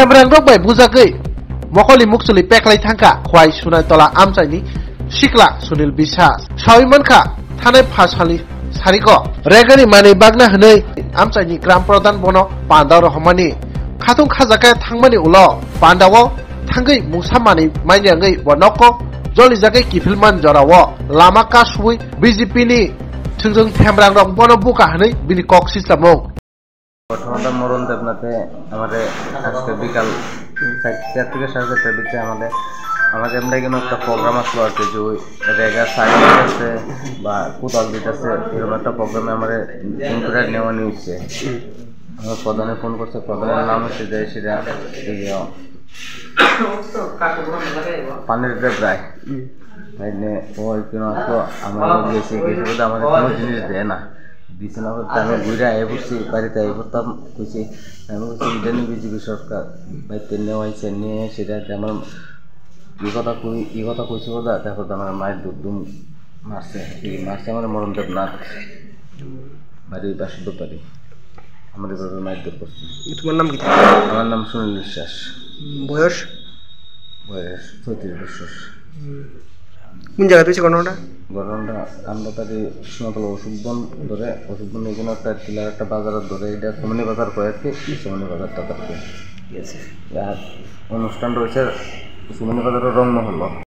হেমরেন রোগ বুঝাগ মকলি মুখ চলি পেকলাই থাকা খাই সুনায় তলা আমচাইনি শিকলা সুনীল বিশ্বাস সহিমানখা থানায় ফাঁসালি সারিক রেগারি মানে বাগনা হই আমচাইনি গ্রাম প্রধান বন পান্ডাও রহমানি খাতুং খাজাকায় থাংমানি উল পান্ডাও থাঙ্গি মূসা মানে মাইনাঙ্গি বনক জলি জাগে কিফিলমান জরাও লামা কাসুই বিজেপি নি থেমরাং রং বন বুকা হই বিনি কক সিসলামক ঘটনাটা মরণ দেবনাথে আমাদের আজকে বিকাল চার থেকে সাড়ে চারটার দিকে আমাদের আমাদের এমনি কোনো একটা প্রোগ্রাম আসলো আর কি, যে ওই রেগা সাইড দিতেছে বা কোদাল দিতেছে, এরকম একটা প্রোগ্রামে আমাদের ফোন নেওয়া নিয়েছে। আমার প্রধানে ফোন করছে, প্রধানের নাম হচ্ছে যে সেটা পানির দেব রায় ওই কোনো আসলো আমরা গেছি আমাদের কোনো জিনিস দেয় না। দিছে না বলতে আমি ঘুরে আয় পড়ছি বাড়িতে আয় পড়তাম কইছি আমি বলছি ইদানি বিজেপি সরকার বাড়িতে নেওয়াইছে নিয়ে সেটা আমার ই কথা কই ই কথা কইছি বলতে দেখো তো আমার মায়ের দুধ দুম মারছে এই মারছে আমার মরণ দেব না। বাড়ির পাশে দুপারি আমাদের বাবার মায়ের দুধ করছে তোমার নাম কি? আমার নাম সুনীল বিশ্বাস। বয়স? বয়স চৌত্রিশ বছর। কোন জায়গাতে হয়েছে ঘটনাটা? ঘটনাটা আমরা তাকে সীমাতলা ওষুধ বন ধরে ওষুধ বন এখানে একটা টিলার একটা বাজার ধরে এটা সমনি বাজার করে আর কি সমনি বাজারটা করতে ঠিক আছে। আর অনুষ্ঠান রয়েছে সুমনি বাজারের রংমহল।